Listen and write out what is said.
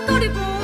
করিব